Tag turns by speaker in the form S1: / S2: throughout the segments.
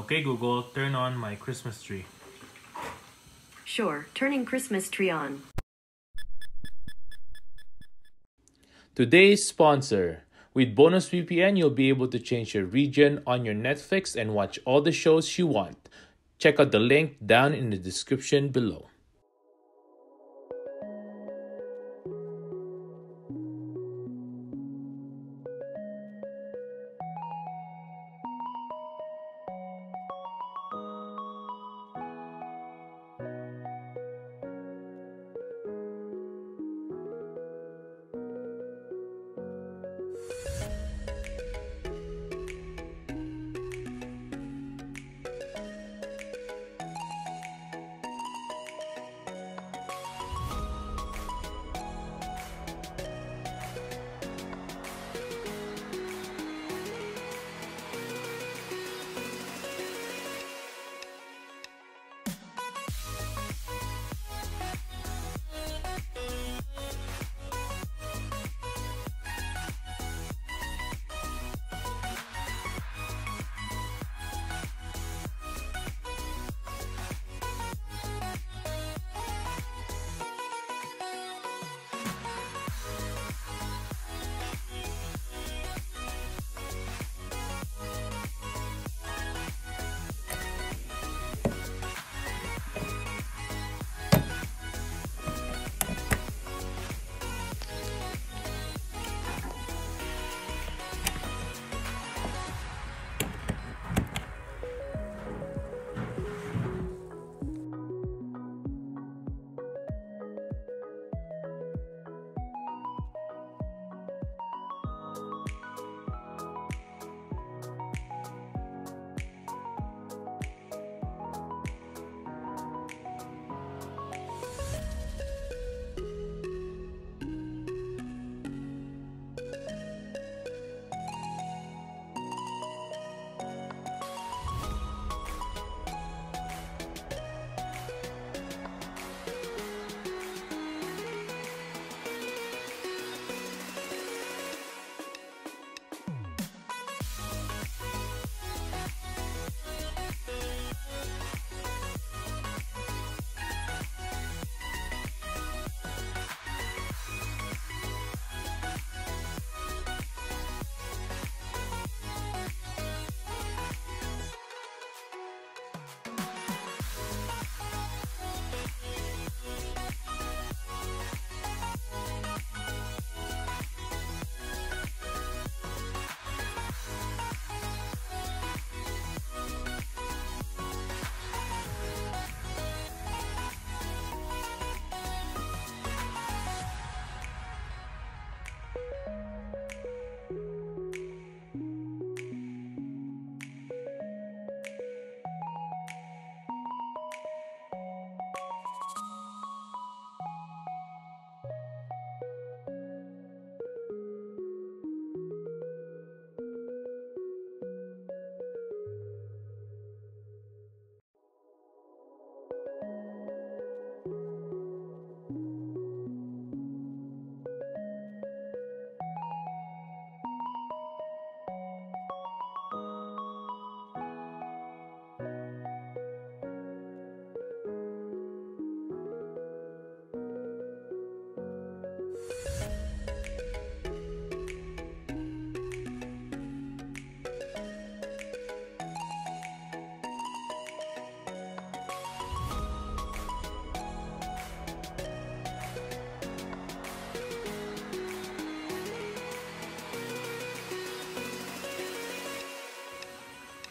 S1: Okay, Google, turn on my Christmas tree.
S2: Sure, turning Christmas tree on.
S1: Today's sponsor. With Bonus VPN, you'll be able to change your region on your Netflix and watch all the shows you want. Check out the link down in the description below.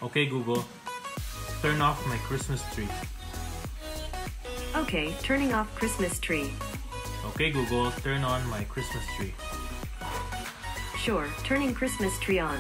S1: Okay, Google, turn off my Christmas tree.
S2: Okay, turning off Christmas tree.
S1: Okay, Google, turn on my Christmas tree.
S2: Sure, turning Christmas tree on.